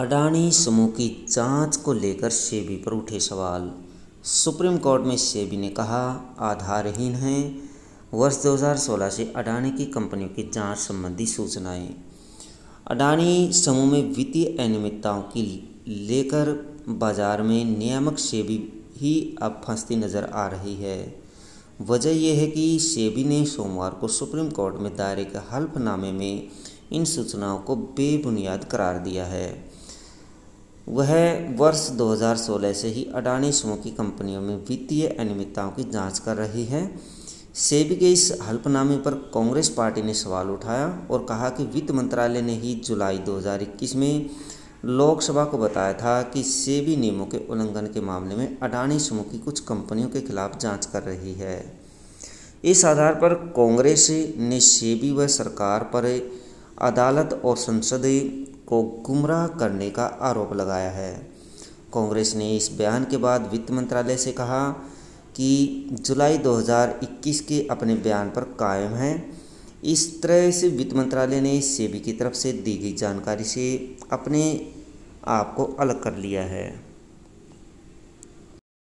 अडानी समूह की जाँच को लेकर सेबी पर उठे सवाल। सुप्रीम कोर्ट में सेबी ने कहा, आधारहीन हैं। वर्ष 2016 से अडानी की कंपनियों की जाँच संबंधी सूचनाएँ। अडानी समूह में वित्तीय अनियमितताओं की लेकर बाज़ार में नियामक सेबी ही अब फंसती नज़र आ रही है। वजह यह है कि सेबी ने सोमवार को सुप्रीम कोर्ट में दायर एक हल्फनामे में इन सूचनाओं को बेबुनियाद करार दिया है। वह वर्ष 2016 से ही अडानी समूह की कंपनियों में वित्तीय अनियमितताओं की जाँच कर रही है। सेबी के इस हल्फनामे पर कांग्रेस पार्टी ने सवाल उठाया और कहा कि वित्त मंत्रालय ने ही जुलाई 2021 में लोकसभा को बताया था कि सेबी नियमों के उल्लंघन के मामले में अडानी समूह की कुछ कंपनियों के खिलाफ जाँच कर रही है। इस आधार पर कांग्रेस ने सेबी व सरकार पर अदालत और संसद को गुमराह करने का आरोप लगाया है। कांग्रेस ने इस बयान के बाद वित्त मंत्रालय से कहा कि जुलाई 2021 के अपने बयान पर कायम है। इस तरह से वित्त मंत्रालय ने सेबी की तरफ़ से दी गई जानकारी से अपने आप को अलग कर लिया है।